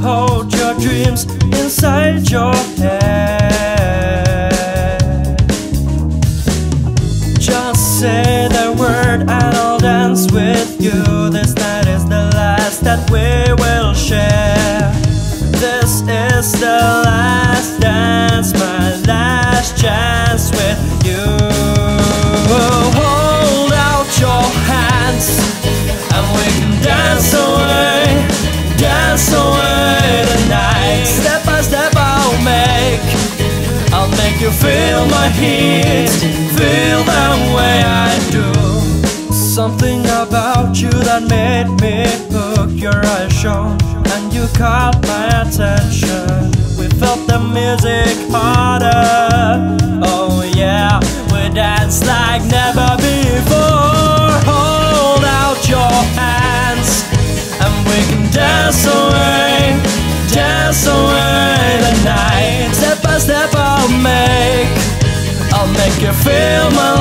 hold your dreams inside your head. Just say the word and I'll dance with you. This night is the last that we will share. This is the last dance, my last chance with you. Hold out your hands and we can dance away, dance away you feel my heat, feel the way I do. Something about you that made me hook your eyes shone And you caught my attention We felt the music que é feio.